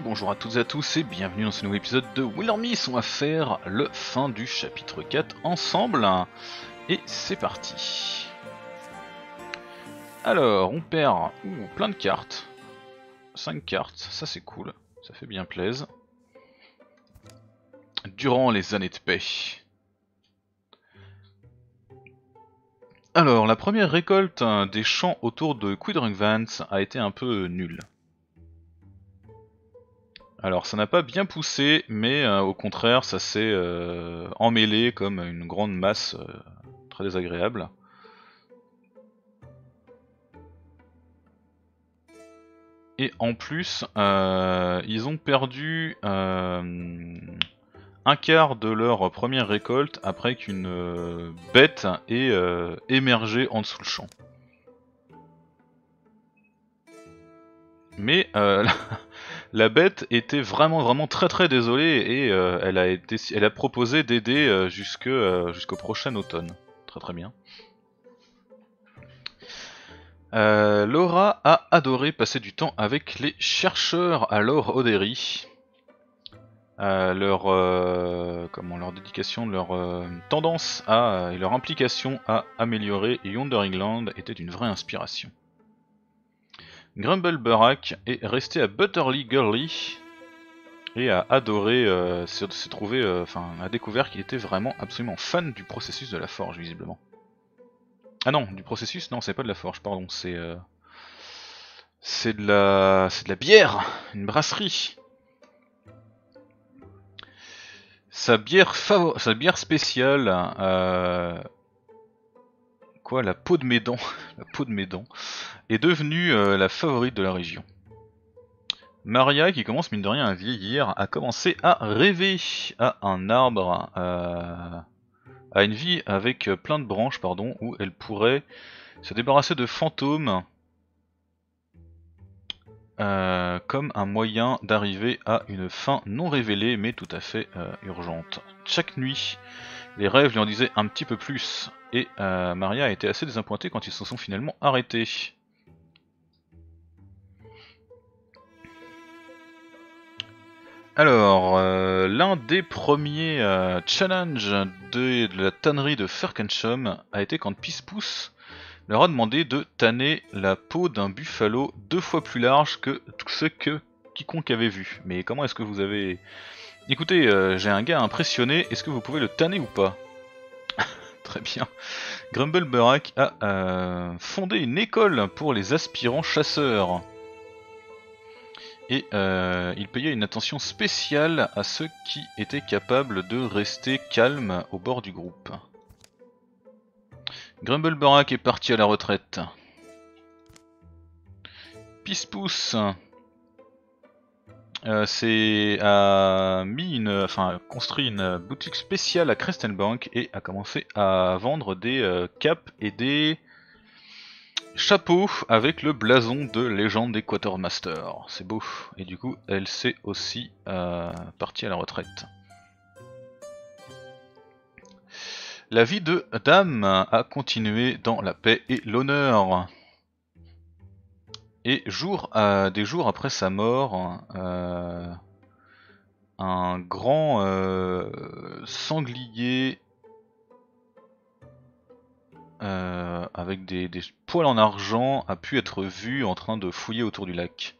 Bonjour à toutes et à tous et bienvenue dans ce nouveau épisode de Will Miss. On va faire le fin du chapitre 4 ensemble. Et c'est parti. Alors, on perd plein de cartes. 5 cartes, ça c'est cool. Ça fait bien plaisir. Durant les années de paix. Alors, la première récolte des champs autour de Quidring Vance a été un peu nulle. Alors ça n'a pas bien poussé, mais euh, au contraire ça s'est euh, emmêlé comme une grande masse euh, très désagréable. Et en plus, ils ont perdu un quart de leur première récolte après qu'une bête ait émergé en dessous le champ. Mais bête était vraiment vraiment très très désolée et euh, elle, a proposé d'aider euh, euh, jusqu'au prochain automne. Très très bien. Laura a adoré passer du temps avec les chercheurs à Lord Oderi. leur, comment, leur dédication, leur tendance à, et leur implication à améliorer Yonder England était une vraie inspiration. Grumble est resté à Butterly Girly et a adoré, euh, trouvé, euh, enfin, a découvert qu'il était vraiment absolument fan du processus de la forge, visiblement. Ah non, du processus, non, c'est pas de la forge, pardon, c'est euh, c'est de la, c'est de la bière, une brasserie. Sa bière, sa bière spéciale, quoi, la peau de mes dents, la peau de mes dents, est devenue euh, la favorite de la région. Maria, qui commence mine de rien à vieillir, a commencé à rêver à un arbre, euh, à une vie avec plein de branches, pardon, où elle pourrait se débarrasser de fantômes euh, comme un moyen d'arriver à une fin non révélée mais tout à fait urgente. Chaque nuit, les rêves lui en disaient un petit peu plus et Maria a été assez désappointée quand ils se sont finalement arrêtés. Alors, euh, l'un des premiers euh, challenges de, la tannerie de Ferkensham a été quand Pispousse leur a demandé de tanner la peau d'un buffalo deux fois plus large que ce que quiconque avait vu. Mais comment est-ce que vous avez... Écoutez, j'ai un gars impressionné, est-ce que vous pouvez le tanner ou pas Très bien. Grumbleburak a euh, fondé une école pour les aspirants chasseurs. Et euh, il payait une attention spéciale à ceux qui étaient capables de rester calmes au bord du groupe. Grumbleburak est parti à la retraite. Pispousse euh, a construit une boutique spéciale à Bank et a commencé à vendre des euh, capes et des chapeaux avec le blason de légende des Quartermaster. C'est beau. Et du coup, elle s'est aussi euh, partie à la retraite. La vie de Dame a continué dans la paix et l'honneur. Et jour, des jours après sa mort, euh, un grand euh, sanglier euh, avec des, poils en argent a pu être vu en train de fouiller autour du lac.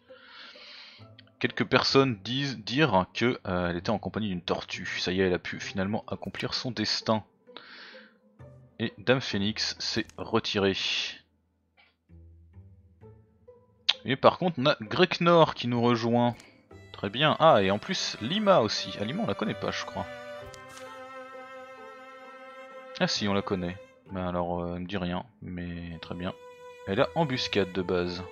Quelques personnes disent dire qu'elle était en compagnie d'une tortue. Ça y est, elle a pu finalement accomplir son destin. Et Dame Phoenix s'est retirée. Et par contre, on a Greknor qui nous rejoint. Très bien. Ah, et en plus, Lima aussi. Ah, Lima, on la connaît pas, je crois. Ah si, on la connaît. Ben alors, euh, elle me dit rien, mais très bien. Elle a embuscade de base.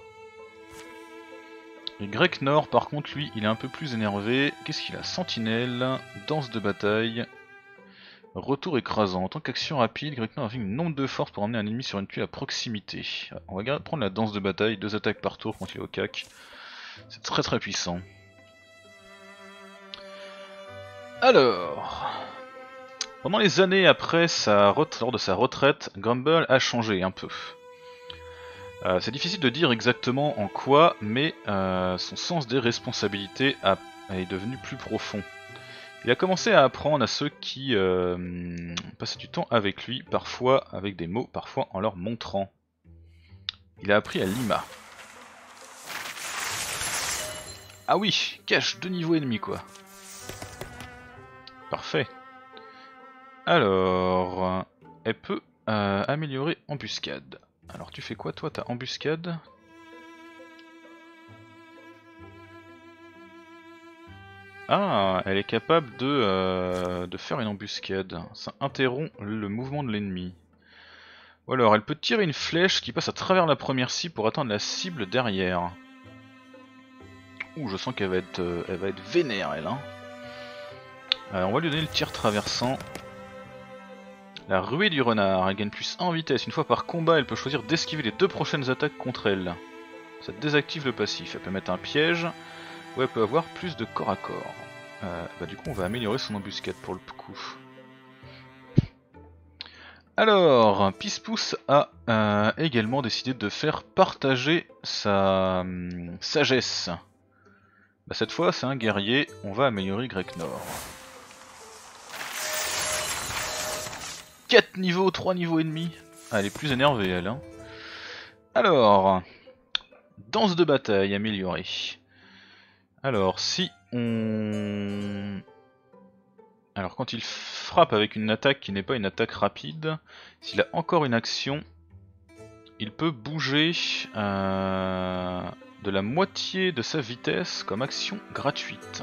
Et Greknor, par contre, lui, il est un peu plus énervé. Qu'est-ce qu'il a? Sentinelle, danse de bataille, Retour écrasant. En tant qu'action rapide, Greknor a une nombre de force pour emmener un ennemi sur une tuile à proximité. On va prendre la danse de bataille, deux attaques par tour contre les Okak. C'est très très puissant. Alors... Pendant les années après sa lors de sa retraite, Grumble a changé un peu. Euh, c'est difficile de dire exactement en quoi, mais euh, son sens des responsabilités a, est devenu plus profond. Il a commencé à apprendre à ceux qui euh, passaient du temps avec lui, parfois avec des mots, parfois en leur montrant. Il a appris à Lima. Ah oui, cache deux niveaux ennemis quoi. Parfait. Alors, elle peut euh, améliorer embuscade. Alors tu fais quoi toi T'as embuscade? Ah, elle est capable de, euh, de faire une embuscade. Ça interrompt le mouvement de l'ennemi. Ou alors, elle peut tirer une flèche qui passe à travers la première cible pour atteindre la cible derrière. Ouh, je sens qu'elle va être, euh, elle va être vénère, elle. Hein. Euh, on va lui donner le tir traversant. La ruée du renard, elle gagne plus 1 en vitesse. Une fois par combat, elle peut choisir d'esquiver les deux prochaines attaques contre elle. Ça désactive le passif. Elle peut mettre un piège, ou elle peut avoir plus de corps à corps. Euh, bah du coup, on va améliorer son embuscade pour le coup. Alors, Pispousse a euh, également décidé de faire partager sa hum, sagesse. Bah cette fois, c'est un guerrier, on va améliorer Grec Nord. 4 niveaux, 3 niveaux et demi. Ah, elle est plus énervée, elle. Hein. Alors, danse de bataille améliorée. Alors, si on... Alors, quand il frappe avec une attaque qui n'est pas une attaque rapide, s'il a encore une action, il peut bouger euh, de la moitié de sa vitesse comme action gratuite.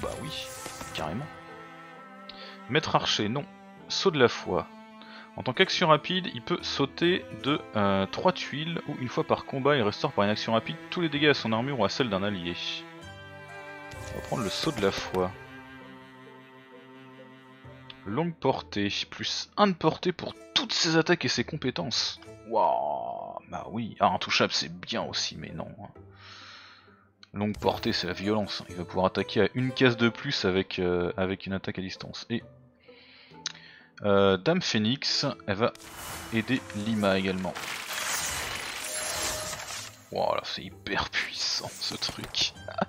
bah oui, carrément. Maître archer, non. Saut de la foi. En tant qu'action rapide, il peut sauter de 3 euh, tuiles ou une fois par combat il restaure par une action rapide tous les dégâts à son armure ou à celle d'un allié. On va prendre le saut de la foi. Longue portée, plus 1 de portée pour toutes ses attaques et ses compétences. Waouh, bah oui. Ah, intouchable c'est bien aussi, mais non. Longue portée c'est la violence. Il va pouvoir attaquer à une case de plus avec, euh, avec une attaque à distance. Et euh, Dame Phoenix, elle va aider Lima également. Voilà, c'est hyper puissant ce truc.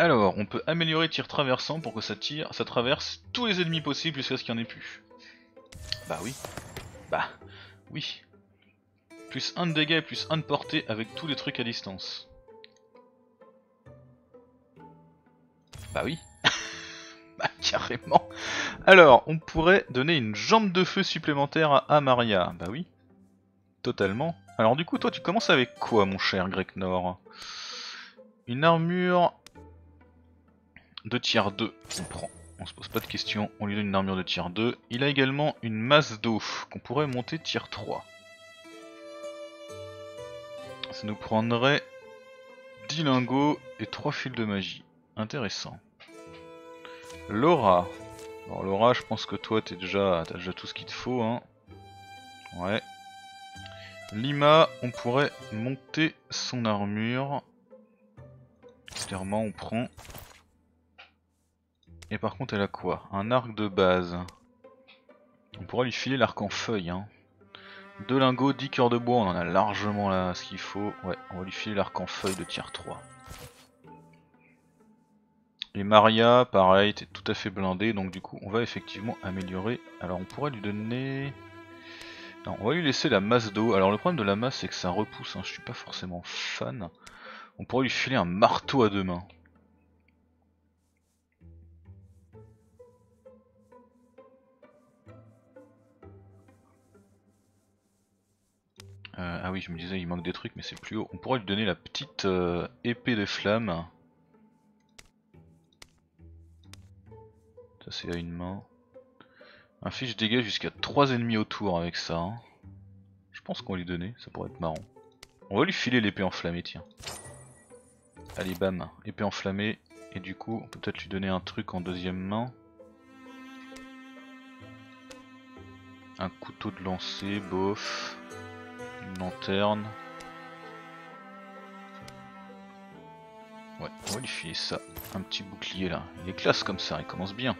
Alors, on peut améliorer tir traversant pour que ça tire, ça traverse tous les ennemis possibles jusqu'à ce qu'il n'y en ait plus. Bah oui. Bah, oui. Plus 1 de dégâts et plus 1 de portée avec tous les trucs à distance. Bah oui. bah carrément. Alors, on pourrait donner une jambe de feu supplémentaire à Amaria. Bah oui. Totalement. Alors du coup, toi tu commences avec quoi mon cher Grec Nord? Une armure de tiers 2. On prend. On se pose pas de questions, on lui donne une armure de tiers 2. Il a également une masse d'eau qu'on pourrait monter tiers 3. Ça nous prendrait 10 lingots et 3 fils de magie. Intéressant. Laura. Bon, Laura, je pense que toi, t'es déjà, as déjà tout ce qu'il te faut. Hein. Ouais. Lima, on pourrait monter son armure. Clairement, on prend. Et par contre, elle a quoi? Un arc de base. On pourrait lui filer l'arc en feuille. Hein. Deux lingots, 10 cœurs de bois, on en a largement là ce qu'il faut. Ouais, on va lui filer l'arc en feuille de tiers 3. Et Maria, pareil, t'es tout à fait blindé, donc du coup on va effectivement améliorer. Alors on pourrait lui donner... Non, on va lui laisser la masse d'eau. Alors le problème de la masse c'est que ça repousse, hein. je suis pas forcément fan. On pourrait lui filer un marteau à deux mains. Euh, ah oui, je me disais, il manque des trucs, mais c'est plus haut. On pourrait lui donner la petite euh, épée de flamme. C'est à une main. Un fiche dégage jusqu'à 3 ennemis autour avec ça. Hein. Je pense qu'on va lui donner, ça pourrait être marrant. On va lui filer l'épée enflammée, tiens. Allez, bam, épée enflammée. Et du coup, on peut peut-être lui donner un truc en deuxième main. Un couteau de lancer, bof lanterne. Ouais, on va lui filer ça. Un petit bouclier là. Il est classe comme ça, il commence bien.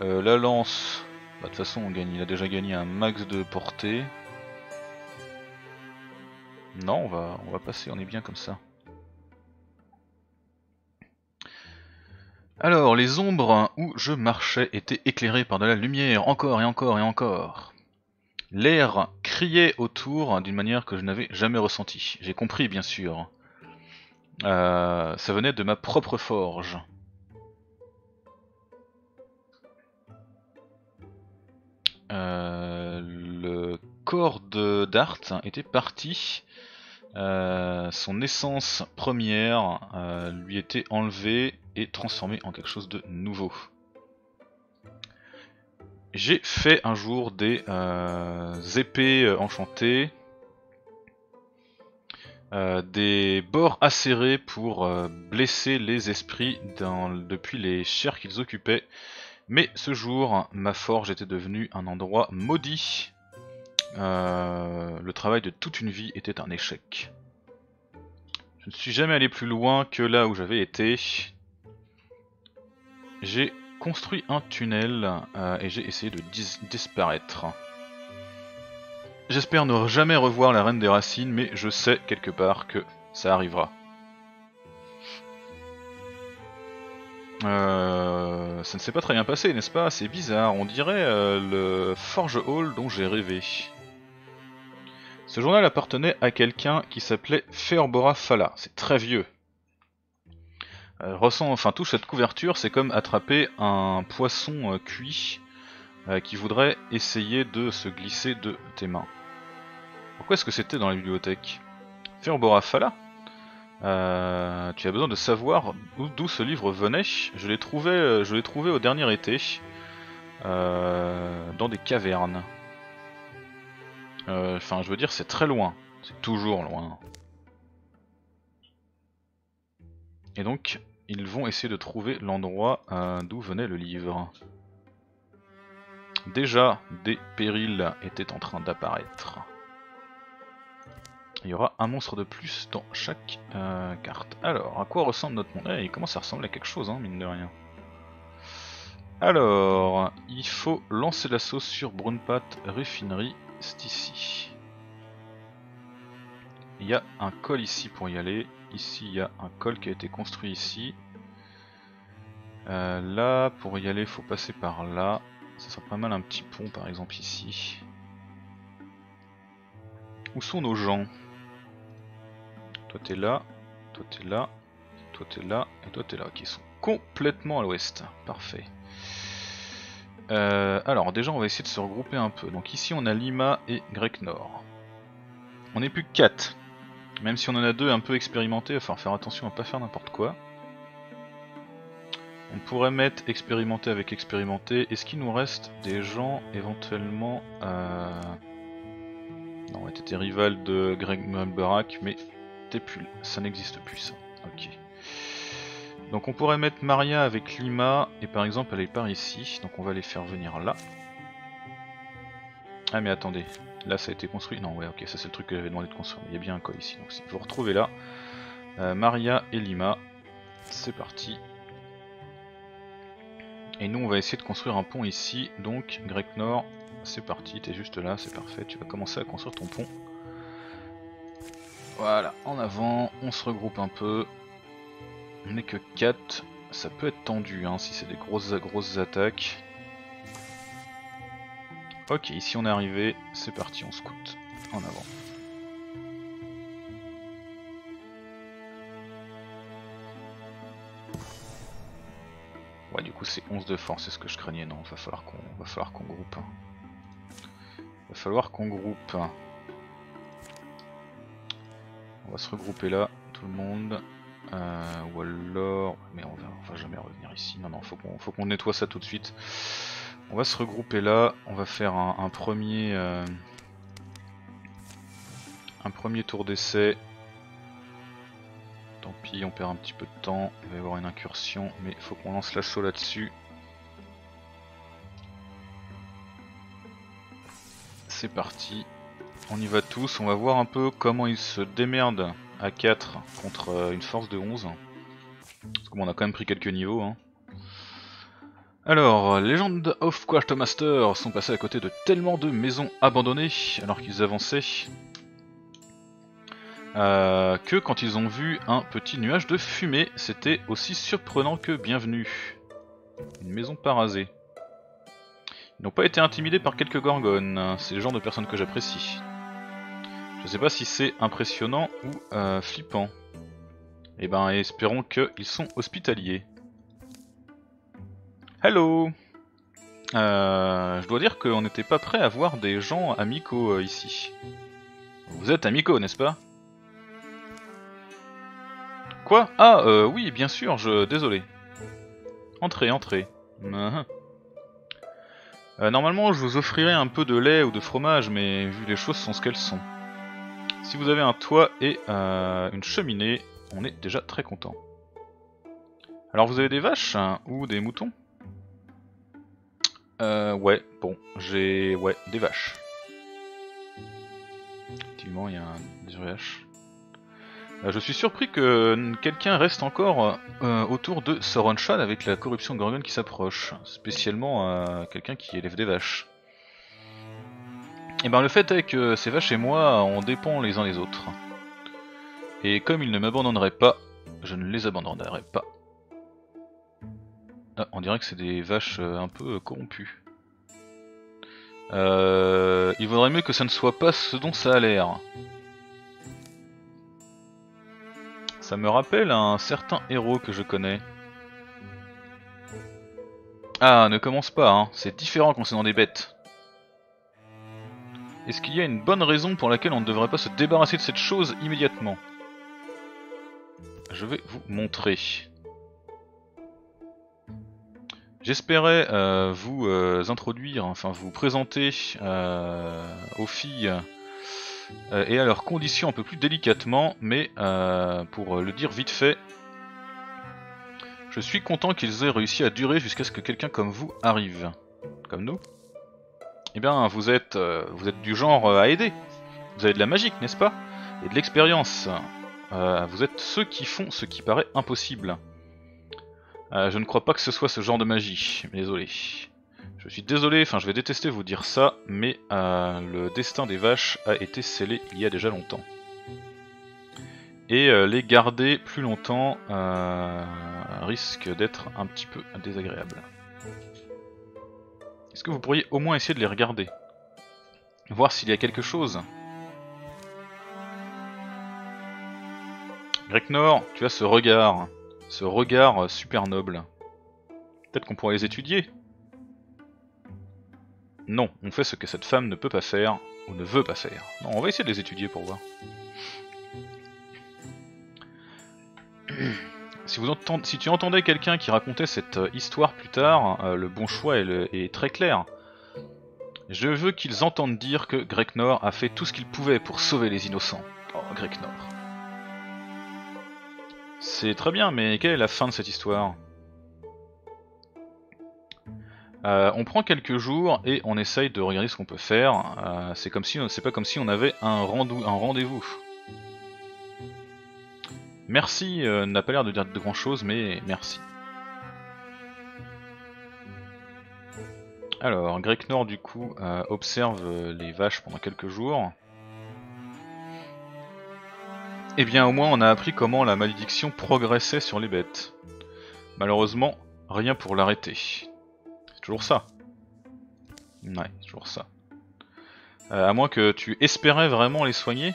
Euh, la lance, Bah, de toute façon, il a déjà gagné un max de portée. Non, on va, on va passer, on est bien comme ça. Alors, les ombres où je marchais étaient éclairées par de la lumière, encore et encore et encore. L'air criait autour d'une manière que je n'avais jamais ressentie. J'ai compris, bien sûr. Euh, ça venait de ma propre forge. Euh, le corps d'Art était parti. Euh, son essence première lui était enlevée et transformée en quelque chose de nouveau. J'ai fait un jour des épées enchantées euh, des bords acérés pour euh, blesser les esprits depuis les chairs qu'ils occupaient. Mais ce jour, ma forge était devenue un endroit maudit. Euh, le travail de toute une vie était un échec. Je ne suis jamais allé plus loin que là où j'avais été. J'ai construit un tunnel et j'ai essayé de disparaître. J'espère ne jamais revoir la Reine des Racines, mais je sais quelque part que ça arrivera. Euh, ça ne s'est pas très bien passé, n'est-ce pas? C'est bizarre, on dirait euh, le Forge Hall dont j'ai rêvé. Ce journal appartenait à quelqu'un qui s'appelait Ferbora Fala, c'est très vieux. Euh, ressent, enfin, touche cette couverture, c'est comme attraper un poisson cuit qui voudrait essayer de se glisser de tes mains. Pourquoi est-ce que c'était dans la bibliothèque? Ferbora Fala? Euh, tu as besoin de savoir d'où ce livre venait. Je l'ai trouvé, euh, je l'ai trouvé au dernier été dans des cavernes. Enfin, je veux dire, c'est très loin. C'est toujours loin. Et donc, ils vont essayer de trouver l'endroit d'où venait le livre. Déjà, des périls étaient en train d'apparaître. Il y aura un monstre de plus dans chaque euh, carte. Alors, à quoi ressemble notre monde? Eh, Il commence à ressembler à quelque chose, hein, mine de rien. Alors, il faut lancer l'assaut sur Brunpat Refinery, c'est ici. Il y a un col ici pour y aller. Ici, il y a un col qui a été construit ici. Euh, là, pour y aller, il faut passer par là. Ça serait pas mal un petit pont par exemple ici. Où sont nos gens? Toi t'es là, toi t'es là, toi t'es là, et toi t'es là. Ils sont complètement à l'ouest. Parfait. Euh, alors déjà on va essayer de se regrouper un peu. Donc ici on a Lima et Grec Nord. On n'est plus que 4. Même si on en a deux un peu expérimentés, il va faire attention à pas faire n'importe quoi. On pourrait mettre expérimenté avec expérimenté. Est-ce qu'il nous reste des gens éventuellement... Euh... Non, t'étais rival de Greg Mulberac, mais plus... ça n'existe plus ça. Ok. Donc on pourrait mettre Maria avec Lima, et par exemple elle est par ici, donc on va les faire venir là. Ah mais attendez, là ça a été construit Non ouais ok, ça c'est le truc que j'avais demandé de construire, il y a bien un col ici, donc si vous retrouvez là, euh, Maria et Lima, c'est parti. Et nous on va essayer de construire un pont ici, donc Grec Nord, c'est parti, t'es juste là, c'est parfait, tu vas commencer à construire ton pont. Voilà, en avant, on se regroupe un peu. On n'est que 4, ça peut être tendu hein, si c'est des grosses, grosses attaques. Ok, ici on est arrivé, c'est parti, on scout. En avant. Ouais, du coup c'est 11 de force, c'est ce que je craignais. Non, va falloir qu'on va falloir qu'on groupe. Va falloir qu'on groupe. On va se regrouper là, tout le monde. Euh, ou alors... Mais on va, va jamais revenir ici. Non, non, faut qu'on nettoie ça tout de suite. On va se regrouper là. On va faire un, premier... Euh, un premier tour d'essai Tant pis, on perd un petit peu de temps. Il va y avoir une incursion, mais faut qu'on lance l'assaut là-dessus. C'est parti. On y va tous. On va voir un peu comment ils se démerdent à 4 contre euh, une force de 11. Parce qu'on a quand même pris quelques niveaux. Hein. Alors, Legend of Quartermaster sont passés à côté de tellement de maisons abandonnées alors qu'ils avançaient euh, que quand ils ont vu un petit nuage de fumée, c'était aussi surprenant que bienvenu. Une maison parasée. Ils n'ont pas été intimidés par quelques gorgones, c'est le genre de personnes que j'apprécie. Je sais pas si c'est impressionnant ou euh, flippant. Eh ben, espérons qu'ils sont hospitaliers. Hello euh, Je dois dire qu'on n'était pas prêt à voir des gens amicaux euh, ici. Vous êtes amicaux, n'est-ce pas? Quoi? Ah, euh, oui, bien sûr, je... Désolé. Entrez, entrez. Normalement, je vous offrirais un peu de lait ou de fromage, mais vu les choses sont ce qu'elles sont. Si vous avez un toit et euh, une cheminée, on est déjà très content. Alors vous avez des vaches hein, ou des moutons? Euh, ouais, bon, j'ai... ouais, des vaches. Effectivement, il y a un... des vaches. Euh, je suis surpris que quelqu'un reste encore euh, autour de Sauronshad avec la corruption Gorgon qui s'approche, spécialement quelqu'un qui élève des vaches. Et ben le fait est que ces vaches et moi, on dépend les uns les autres. Et comme ils ne m'abandonneraient pas, je ne les abandonnerai pas. Ah, on dirait que c'est des vaches un peu corrompues. il vaudrait mieux que ça ne soit pas ce dont ça a l'air. Ça me rappelle un certain héros que je connais. Ah, ne commence pas, hein. c'est différent concernant des bêtes. Est-ce qu'il y a une bonne raison pour laquelle on ne devrait pas se débarrasser de cette chose immédiatement? Je vais vous montrer. J'espérais euh, vous euh, introduire, enfin vous présenter euh, aux filles et à leurs conditions un peu plus délicatement, mais pour le dire vite fait, je suis content qu'ils aient réussi à durer jusqu'à ce que quelqu'un comme vous arrive. Comme nous. Eh bien, vous êtes, euh, vous êtes du genre à aider. Vous avez de la magie, n'est-ce pas? Et de l'expérience. vous êtes ceux qui font ce qui paraît impossible. je ne crois pas que ce soit ce genre de magie, désolé. Je suis désolé, enfin je vais détester vous dire ça, mais euh, le destin des vaches a été scellé il y a déjà longtemps. Et euh, les garder plus longtemps euh, risque d'être un petit peu désagréable. Est-ce que vous pourriez au moins essayer de les regarder Voir s'il y a quelque chose Greknor, tu as ce regard, ce regard super noble. Peut-être qu'on pourrait les étudier non, on fait ce que cette femme ne peut pas faire, ou ne veut pas faire. Non, on va essayer de les étudier pour voir. Si, tu entendais quelqu'un qui racontait cette euh, histoire plus tard, euh, le bon choix est, très clair. Je veux qu'ils entendent dire que Greknor a fait tout ce qu'il pouvait pour sauver les innocents. Oh, Greknor. C'est très bien, mais quelle est la fin de cette histoire? Euh, on prend quelques jours et on essaye de regarder ce qu'on peut faire. C'est comme si, c'est pas comme si on avait un, rendez-vous. Merci euh, n'a pas l'air de dire de grand chose, mais merci. Alors, Nord du coup observe les vaches pendant quelques jours. Eh bien au moins on a appris comment la malédiction progressait sur les bêtes. Malheureusement, rien pour l'arrêter. Toujours ça. Ouais, toujours ça. Euh, à moins que tu espérais vraiment les soigner.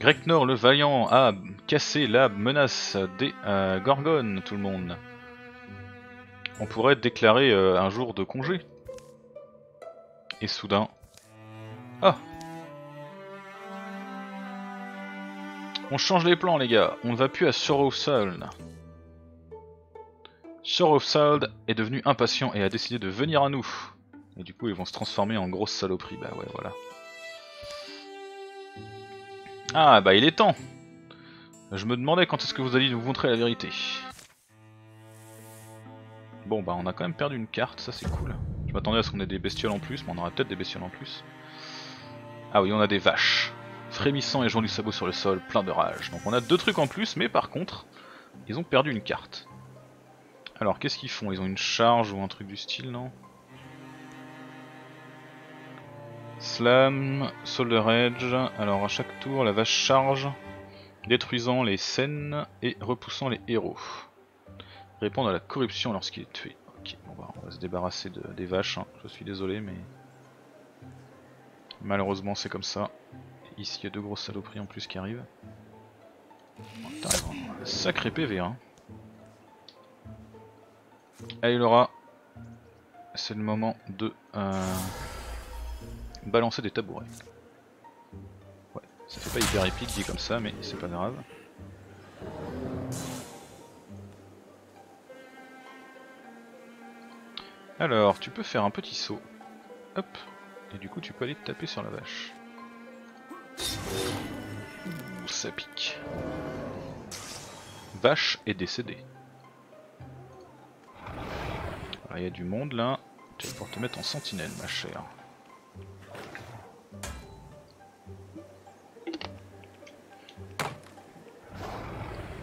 Greknor le Vaillant a cassé la menace des euh, Gorgones, tout le monde. On pourrait déclarer euh, un jour de congé. Et soudain... Ah On change les plans les gars, on ne va plus à Sorrow Sald est devenu impatient et a décidé de venir à nous. Et du coup, ils vont se transformer en grosse saloperie. Bah ouais, voilà. Ah, bah il est temps. Je me demandais quand est-ce que vous alliez nous montrer la vérité. Bon, bah on a quand même perdu une carte, ça c'est cool. Je m'attendais à ce qu'on ait des bestioles en plus, mais on aura peut-être des bestioles en plus. Ah oui, on a des vaches. Frémissant et jouant du sabot sur le sol, plein de rage. Donc on a deux trucs en plus, mais par contre, ils ont perdu une carte. Alors qu'est-ce qu'ils font? Ils ont une charge ou un truc du style, non? Slam, Soldier Edge. Alors à chaque tour, la vache charge, détruisant les scènes et repoussant les héros. Répondre à la corruption lorsqu'il est tué. Ok, on va, on va se débarrasser de, des vaches. hein. Je suis désolé, mais malheureusement c'est comme ça. Ici il y a deux grosses saloperies en plus qui arrivent. Sacré PV hein. Allez Laura, c'est le moment de euh, balancer des tabourets. Ouais, ça fait pas hyper épique dit comme ça, mais c'est pas grave. Alors, tu peux faire un petit saut. Hop. Et du coup, tu peux aller te taper sur la vache. Ouh, ça pique. Vache est décédée. Il y a du monde là. Tu vas te mettre en sentinelle, ma chère.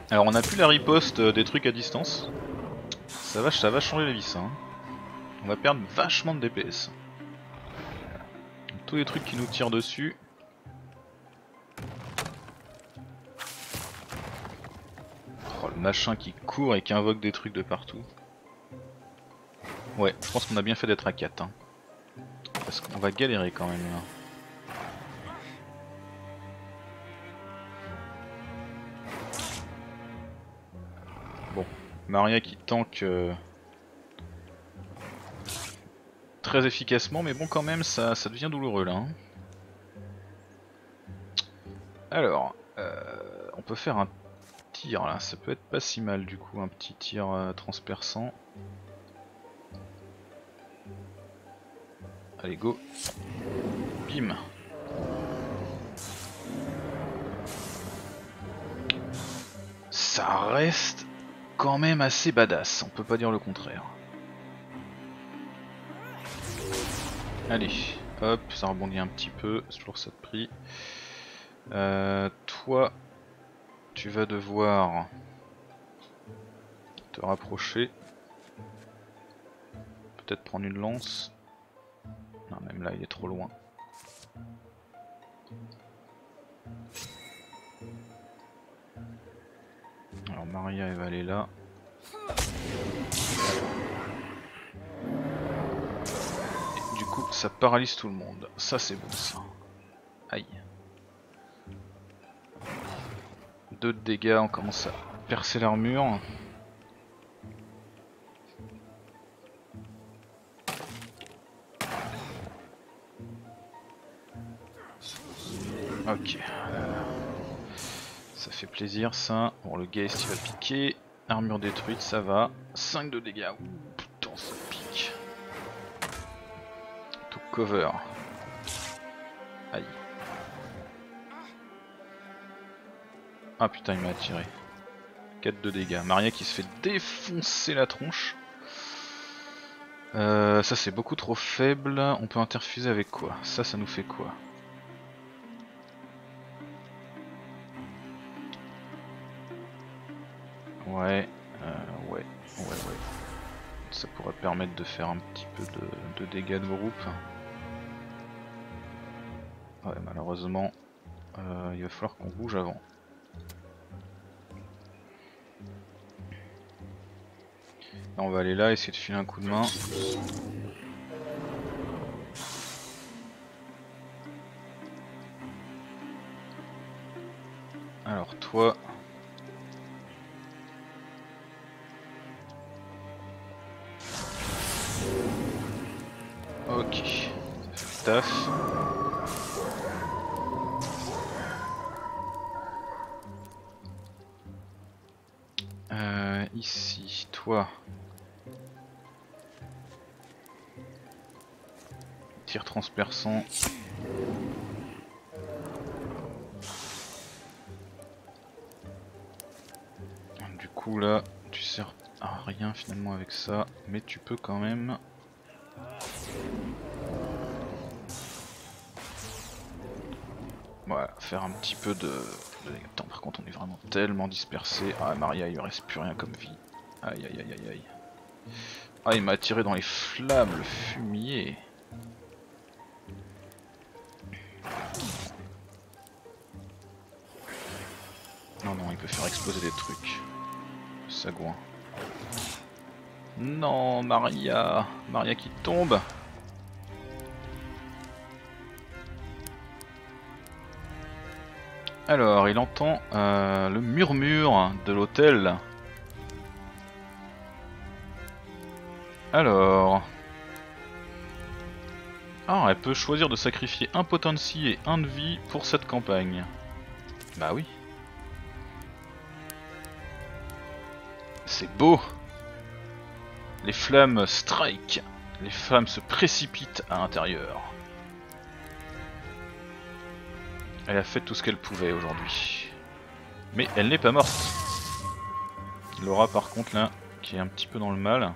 Alors on a plus la riposte euh, des trucs à distance. Ça va, changer la vie ça. hein. On va perdre vachement de DPS. Tous les trucs qui nous tirent dessus. Oh, le machin qui court et qui invoque des trucs de partout. Ouais, je pense qu'on a bien fait d'être à 4. Hein. Parce qu'on va galérer quand même là. Maria qui tank euh, très efficacement, mais bon quand même ça, devient douloureux là. hein. Alors, euh, on peut faire un tir là, ça peut être pas si mal du coup, un petit tir euh, transperçant. Allez go Bim Ça reste quand même assez badass, on peut pas dire le contraire. Allez, hop, ça rebondit un petit peu, c'est toujours ça de prix. Euh, toi, tu vas devoir te rapprocher. Peut-être prendre une lance. Non, même là, il est trop loin. Alors Maria, elle va aller là. Du coup, ça paralyse tout le monde. Ça, c'est bon, ça. Aïe. Deux de dégâts, on commence à percer l'armure. Ok. Ça fait plaisir ça. Bon le Geist il va piquer? Armure détruite, ça va. 5 de dégâts. Ouh, putain ça pique. Tout cover. Aïe. Ah putain il m'a attiré. 4 de dégâts. Maria qui se fait défoncer la tronche. Euh, ça c'est beaucoup trop faible. On peut interfuser avec quoi? Ça, ça nous fait quoi? Ouais, euh, ouais, ouais, ouais. Ça pourrait permettre de faire un petit peu de, dégâts de groupe. Ouais, malheureusement, euh, il va falloir qu'on bouge avant. Là, on va aller là, essayer de filer un coup de main. Alors toi, Euh, ici, toi. Tir transperçant. Du coup là, tu sers à rien finalement avec ça, mais tu peux quand même Voilà, faire un petit peu de... Attends, par contre on est vraiment tellement dispersé. Ah Maria il lui reste plus rien comme vie. Aïe aïe aïe aïe aïe. Ah, il m'a attiré dans les flammes, le fumier. Non, non, il peut faire exploser des trucs. Sagouin. Non, Maria Maria qui tombe Alors, il entend euh, le murmure de l'hôtel. Alors... Ah, elle peut choisir de sacrifier un potency et un de vie pour cette campagne. Bah oui. C'est beau Les flammes strike Les flammes se précipitent à l'intérieur. Elle a fait tout ce qu'elle pouvait aujourd'hui. Mais elle n'est pas morte. Laura par contre là, qui est un petit peu dans le mal.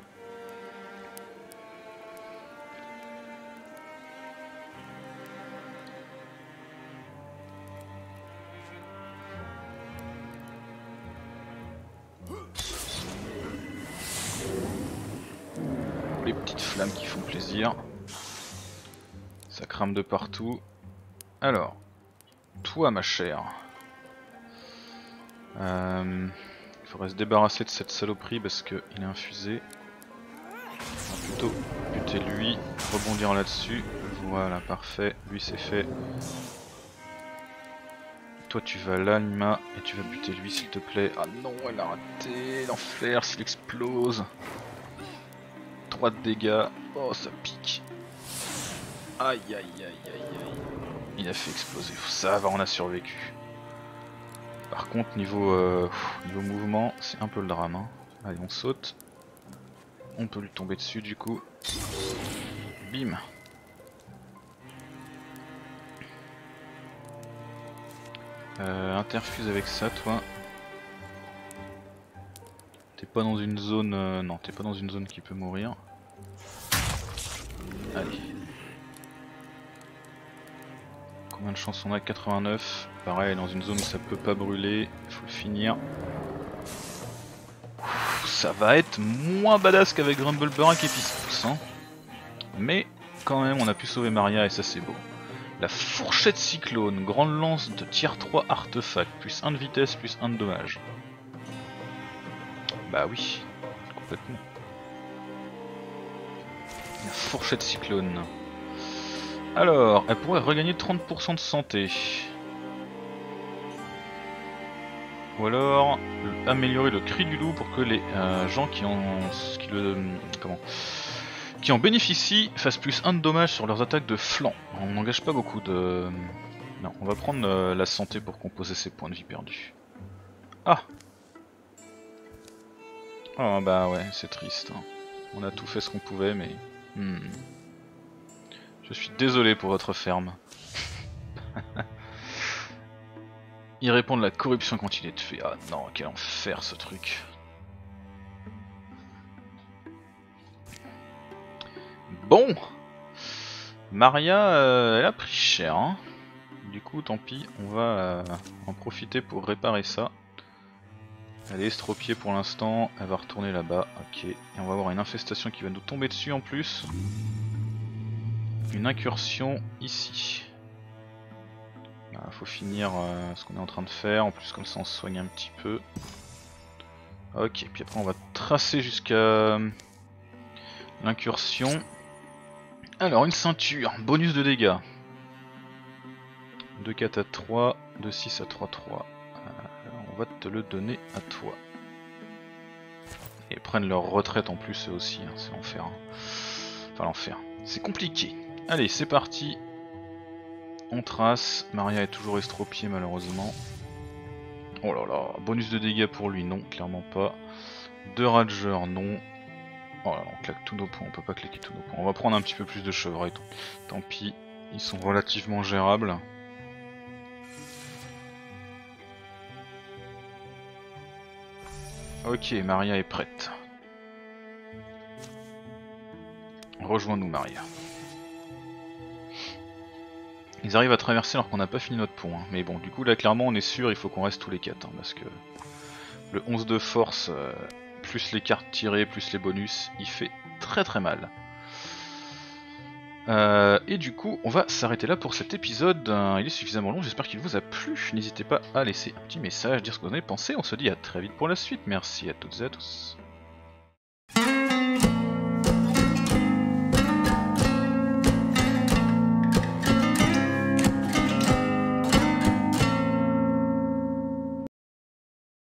Les petites flammes qui font plaisir. Ça crame de partout. Alors, toi ma chère. Euh, il faudrait se débarrasser de cette saloperie parce qu'il est infusé. Plutôt buter lui, rebondir là-dessus. Voilà, parfait. Lui c'est fait. Toi tu vas là Nima et tu vas buter lui s'il te plaît. Ah non, elle a raté. L'enfer s'il explose. 3 de dégâts. Oh ça pique. Aïe aïe aïe aïe aïe. Il a fait exploser. Ça va, on a survécu. Par contre, niveau, euh, niveau mouvement, c'est un peu le drame. Hein. Allez, on saute. On peut lui tomber dessus du coup. Bim. Euh, interfuse avec ça, toi. T'es pas dans une zone... Euh, non, t'es pas dans une zone qui peut mourir. Allez. Combien de on a 89. Pareil, dans une zone où ça peut pas brûler, il faut le finir. ça va être moins badass qu'avec Grumbleburak et Pispous. Hein. Mais quand même, on a pu sauver Maria et ça c'est beau. La fourchette cyclone, grande lance de tier 3 artefact, plus 1 de vitesse, plus 1 de dommage. Bah oui, complètement. La fourchette cyclone. Alors, elle pourrait regagner 30% de santé. Ou alors améliorer le cri du loup pour que les euh, gens qui en, qui, le, bénéficient fassent plus 1 de dommage sur leurs attaques de flanc. On n'engage pas beaucoup de... Non, on va prendre euh, la santé pour composer ces points de vie perdus. Ah Oh bah ouais, c'est triste. Hein. On a tout fait ce qu'on pouvait, mais... Hmm. Je suis désolé pour votre ferme. il répond de la corruption quand il est fait. Ah non, quel enfer ce truc. Bon Maria, euh, elle a pris cher. Hein. du coup, tant pis, on va euh, en profiter pour réparer ça. Elle est estropiée pour l'instant, elle va retourner là-bas. Ok, et on va avoir une infestation qui va nous tomber dessus en plus une incursion ici. Il faut finir euh, ce qu'on est en train de faire, en plus comme ça on se soigne un petit peu. Ok, puis après on va tracer jusqu'à euh, l'incursion. Alors une ceinture, bonus de dégâts. De 4 à 3, de 6 à 3, 3. Euh, on va te le donner à toi. Et prennent leur retraite en plus eux aussi, hein, c'est l'enfer. Hein. Enfin l'enfer, c'est compliqué. Allez, c'est parti. On trace. Maria est toujours estropiée malheureusement. Oh là là, bonus de dégâts pour lui, non, clairement pas. De Rager, non. Oh on claque tous nos points, on peut pas claquer tous nos points. On va prendre un petit peu plus de chevreuil, tant pis, ils sont relativement gérables. Ok, Maria est prête. Rejoins-nous Maria. Ils arrivent à traverser alors qu'on n'a pas fini notre pont. Hein. Mais bon, du coup là clairement on est sûr, il faut qu'on reste tous les quatre. Hein, parce que le 11 de force, euh, plus les cartes tirées, plus les bonus, il fait très très mal. Euh, et du coup, on va s'arrêter là pour cet épisode. Il est suffisamment long, j'espère qu'il vous a plu. N'hésitez pas à laisser un petit message, dire ce que vous en avez pensé. On se dit à très vite pour la suite. Merci à toutes et à tous.